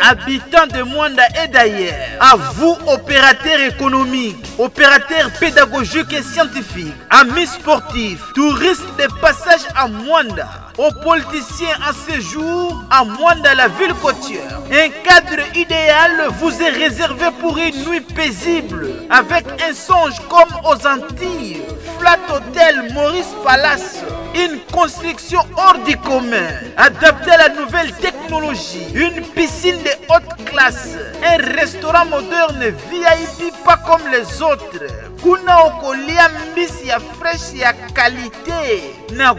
habitants de Mwanda et d'ailleurs, à vous, opérateurs économiques, opérateurs pédagogiques et scientifiques, amis sportifs, touristes de passage à Mwanda, aux politiciens en séjour à Mwanda, la ville côtière. Un cadre idéal vous est réservé pour une nuit paisible, avec un songe comme aux Antilles, Flat Hotel Maurice Palace une construction hors du commun, adaptée à la nouvelle technologie, une piscine de haute classe, un restaurant moderne VIP pas comme les autres. kuna okolia mbisi ya fresh ya qualité na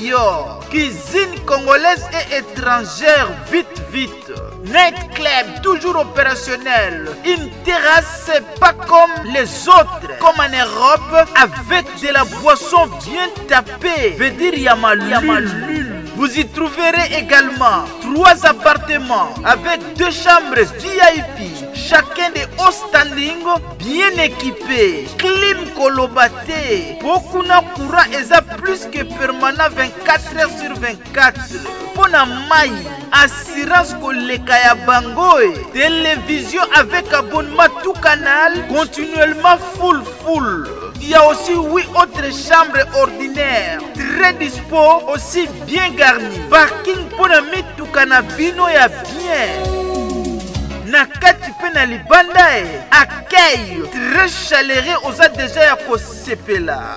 yo cuisine congolaise et étrangère vite vite Nightclub Club, toujours opérationnel. Une terrasse pas comme les autres, comme en Europe, avec de la boisson bien tapée. Veut dire Yamalul. Vous y trouverez également trois appartements avec deux chambres VIP, chacun de haut standing, bien équipé, clim colobate, beaucoup na courant eza plus que permanent 24 heures sur 4 mpo na mai assurance koleka ya bango e televizio avec abonnement tout canal continuellement full full Il y a aussi huit autres chambres ordinaires, très dispo, aussi bien garnies. Parking pour la mituka na bino ya bien. na kati mpe na libanda e accueil très chaleureux oza deja ya kosepela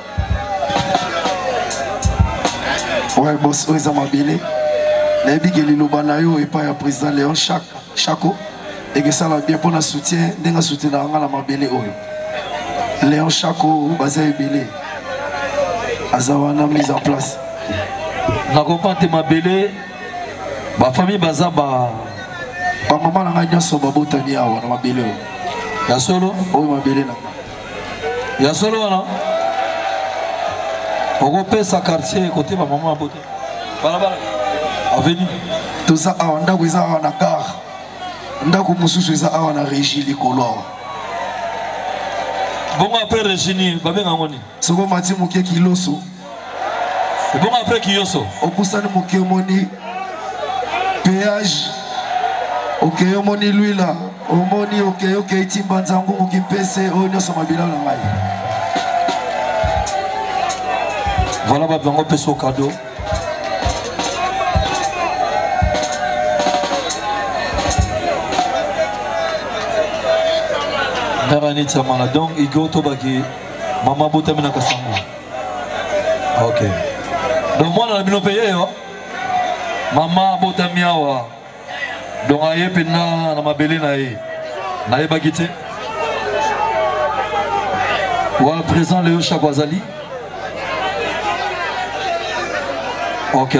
Ouais, boss, oyo eza mabele nayebi ke liloba na yo epai ya président léon chako ekesala bien mpo na soutien ndenge asoutenaka ngai na mabele oyo léon chako baza ebele aza wana mise en place nakoka te mabele bafamille baza ba bamama na ngai nyonso babotami awa na mabele oyo ya solo oyo mabele na ngai ya solo wana okopesa quartier kote bamama ya bote balabala aveni toza awa ndako eza awa na gare ndako mosusu eza awa na regi likolo awa bongo apres regini babenga yango nini soko mati moke kiloso ebongo apres kiyoso opusani moke omoni peage okei omoni lwila omoni okei okei timba nzangu moki mpese oyo nyonso mabila na ngai voilà bato yango peso kado mère anitiamala donc igo tobaki mama botami na kasango ok donc mwana na bino mpe ye yo mama abotami awa donc aye mpenza na mabele na ye nayebaki te wa présent leo shako azali ok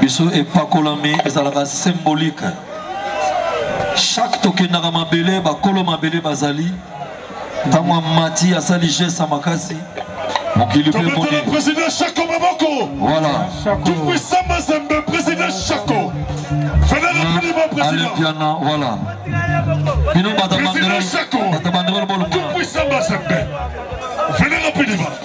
biso epakolami ezalaka symbolique chaque tokendaka mabele bakolo mabele bazali ntango amati asali geste ya makasi mokili mpe moni président chako maboko voilà tupuissant mazembe président chako alempiana voilà bino batabanderolo bolongola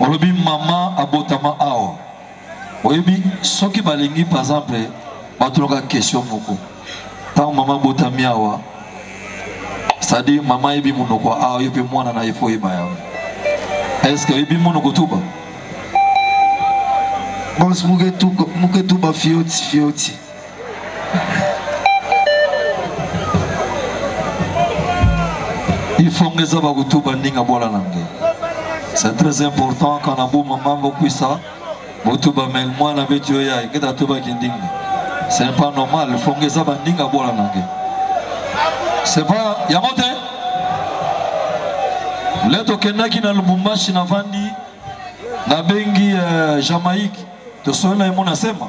olobi mama abotama awa oyebi soki balingi par exemple batoloka question moko ntango mama abotami awa c'est-à-dire mama ayebi monoko awa yo mpe mwana na ye fo oyeba yango est ce que oyebi monoko tuba bos muketuba fioti fioti ifonga eza bakutu baninga bwala na nge c'est très important quand na boma mambo kwisa botu bamel mwana beti yo ya eketa to bakindinga c'est pas normal ifonga eza baninga bwala na nge c'est pas yango te le tokendaki na lubumbashi navandi nabengi euh, jamaïque tosoyela ye mona sema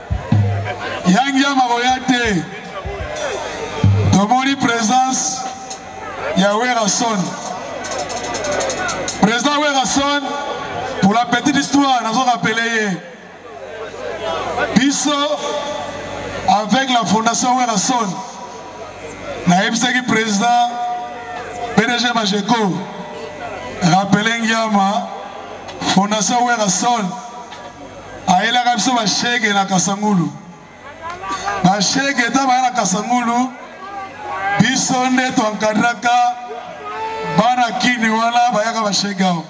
yangiama boya te tomoni présence ya werason président werason pour la petite histoire nazo rappele ye biso avec la fondation werason nayebisaki président pdg majeco rappele ngiama fondation werason ayelaka biso bashege na kasangulu bashege ta baya na kasangulu biso nde toankadraka bana kini wana bayaka bashege awa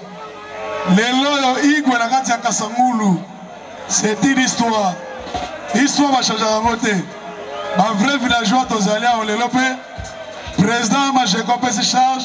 lelo oyo igwe na kati ya kasangulu c'est une histoire histoire bachangeaka yango te bavrai villageois tozali awa lelo mpe président masheko apesi charge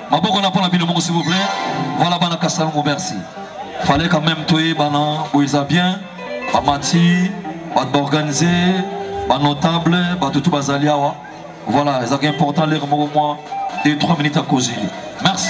maboko na pona bino moko s'il vous plaît voilà bana kasalongo merci fallait quand même toyebana boyeza bien bamati bato baorganize banotable bato tu bazali awa voilà ezalaka important lere moko mwa 2 3 minutes ya kozili merci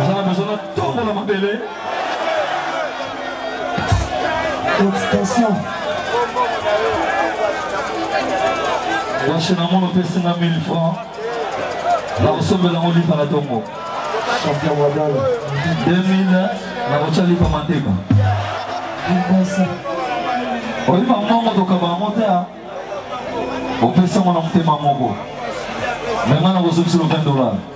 oza na besoin na ntongo na mabele extension bashe na mono opesi nga 1000 franc nakosombela yango lipa na ntongo 2000 nakotya lipa manteka oyebi bamongo tokaba yango te opesi yango na motema moko me ngai nakozongisi lo 20 dollars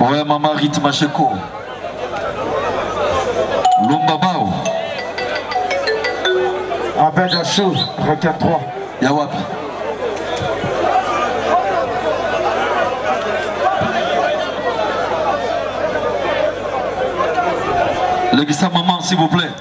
Oya mama Rite Macheko. Lumba Bao. Abed Achou, Reka 3. Ya wapi? Levissa maman, s'il vous plaît.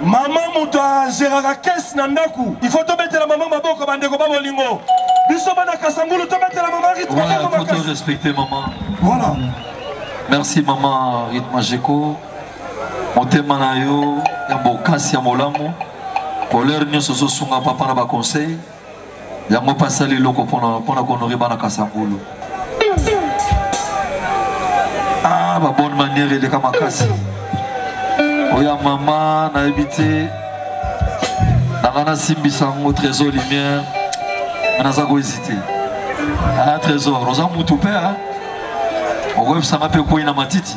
Maman moto ageraka kesi na ndaku il faut tobetela maman maboko bandeko ba bolingo biso bana kasangulu tobetela maman rite maboko makasi respecter maman voilà merci maman rite majeko motema na yo ya bokasi ya molamu kolere nyonso ozosunga papa na baconseil yango mpe asali eloko mpo na konore bana kasangulu ah, babone maniere eleka makasi oya mama nayebi te nanga nasimbisa yango trésor lumière me naza kohésite ah, trésor oza mutu mpe okoyebisanga mpe ekwei na matiti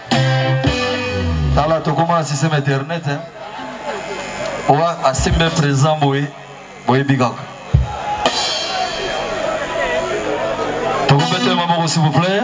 tala tokoma na système internet hein. owa asimbe présent boye boyebi kaka tokobetelema moko s'il vous plaît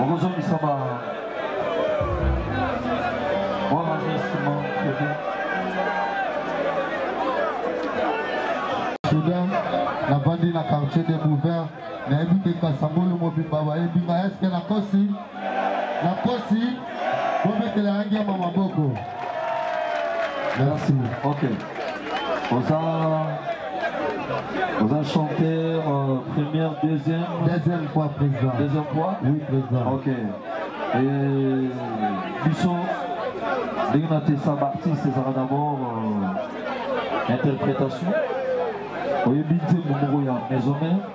okozongisa ba enregistrement privé soudain navandi na quartier de bouvert nayebi te kasambulu mobimba bayebi nga eske nakosi nakosi bobetela yangi ya mamaboko merci okay oza oza chanteur euh, première deuxième deuxième fois président deuxième fois oui président ok et biso ndenge na tesa baartiste ezalaka d'abord euh, interprétation oyebi nzembo moko ya maison mère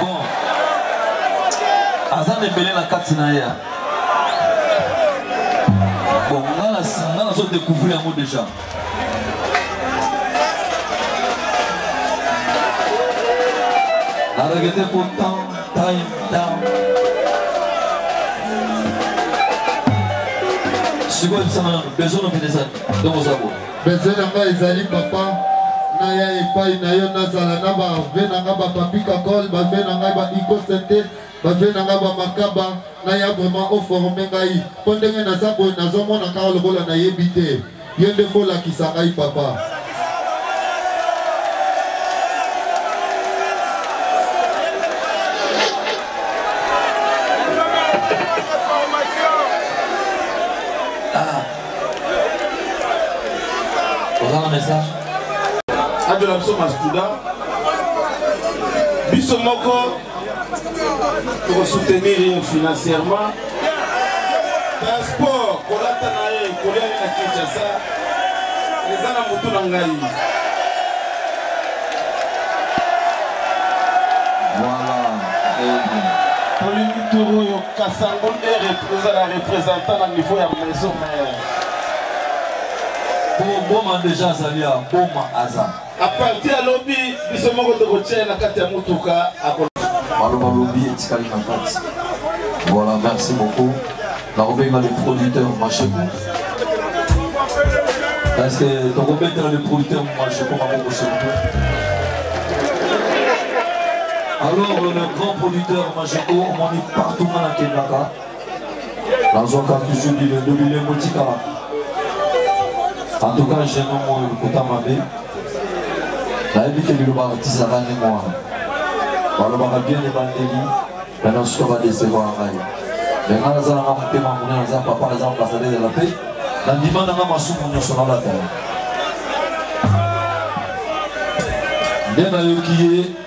Bon. Aza ndembele na kati na ye. Bon, nga na nga na zo découvrir yango déjà. Na regretter pourtant sikoyo bisanga nano besoin na mpene ezali donc oza bo besoin na ngai ezali papa naya epai na yo nazala na bave na ngai bapapi kakol bave na ngai baikosente bave na ngai bamakaba naya vraiment oforme ngai mpo ndenge naza boye nazomona kaka lokola nayebi te Ye nde kolakisa ngai papa. message ajola biso maskuda biso moko Pour soutenir ye financièrement. Transport, kolata na ye, kolia ye na Kinshasa. Eza na motu na ngai. Voilà. Tolingi tour oyo Kasango ezala représentant na niveau ya maison mère. Boma déjà azali ya Boma aza. A partir ya lobi biso moko tokotia na kati ya motuka ako maloba lobi etikali na kati voilà merci beaucoup nakobenga le producteur macheko parce que tokobetela le producteur macheko maboko surtout alors le grand producteur macheko omoni partout nga na kendaka nazwaka toujours bilendo bilembo tikala antuka jeune homme oyo lokuta mabe nayebi te liloba batisaka ndenge wana balobaka bien ebandeli me na suka badesevaka ngai me ngai naza nanga motema monene naza papa naza ambasadere la pe nandima nanga masumu nyonso nalatala nde nayoki ye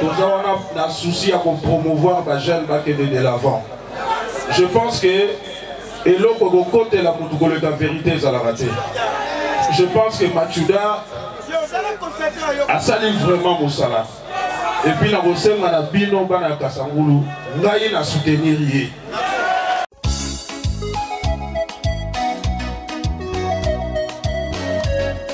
toza wana na souci ya kopromouvoir bajeune bakende de l'avant je pense que eloko kokotela motu koleka verité ezalaka te je pense que machuda asali vraiment mosala epuis nakosenga na bino bana ya kasangulu ngai na soutenir ye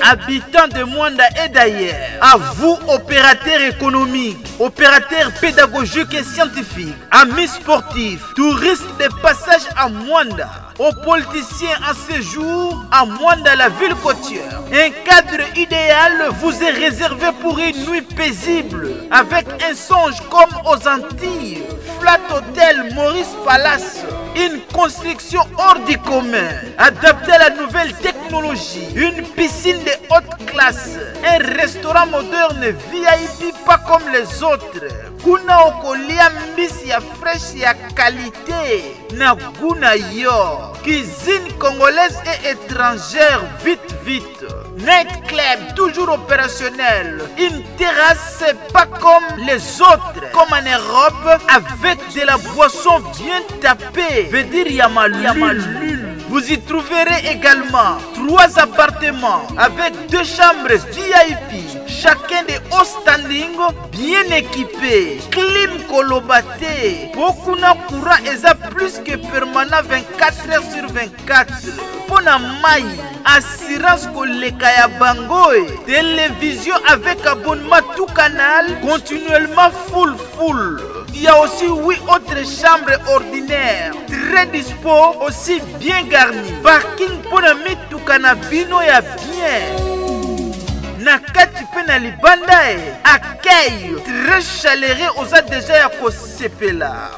habitants de Mwanda et d'ailleurs. À vous, opérateurs économiques, opérateurs pédagogiques et scientifiques, amis sportifs, touristes de passage à Mwanda, aux politiciens en séjour à Mwanda, la ville côtière. Un cadre idéal vous est réservé pour une nuit paisible, avec un songe comme aux Antilles. Flat Hotel Maurice Palace, une construction hors du commun, adaptée à la nouvelle technologie technologie, une piscine de haute classe, un restaurant moderne VIP pas comme les autres. kuna okolia mbisi ya fresh ya qualité na yo cuisine congolaise et étrangère vite vite night club toujours opérationnel une terrasse pas comme les autres comme en Europe avec de la boisson bien tapée veut dire yamalul vous y trouverez également trois appartements avec deux chambres VIP, chacun de haut standing, bien équipé, clim colobate, beaucoup na et ça plus que permanent 24 heures sur 4 mpo na mai assurance koleka ya bango e televizio avec abonnement tout canal continuellement full full Il y a aussi huit autres chambres ordinaires, très dispo, aussi bien garnies. Parking pour la mituka na bino ya bien. na kati mpe na libanda e accueil très chaleureux oza deja ya kosepela